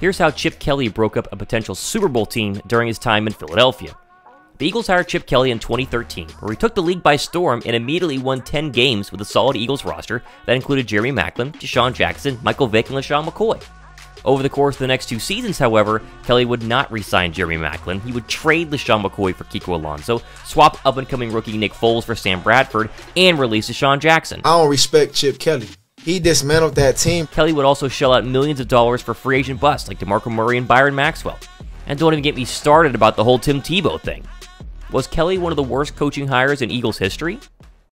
Here's how Chip Kelly broke up a potential Super Bowl team during his time in Philadelphia. The Eagles hired Chip Kelly in 2013, where he took the league by storm and immediately won 10 games with a solid Eagles roster that included Jeremy Maclin, DeSean Jackson, Michael Vick, and LeSean McCoy. Over the course of the next two seasons, however, Kelly would not re-sign Jeremy Maclin. He would trade LeSean McCoy for Kiko Alonso, swap up-and-coming rookie Nick Foles for Sam Bradford, and release DeSean Jackson. I don't respect Chip Kelly. He dismantled that team. Kelly would also shell out millions of dollars for free agent busts like DeMarco Murray and Byron Maxwell. And don't even get me started about the whole Tim Tebow thing. Was Kelly one of the worst coaching hires in Eagles history?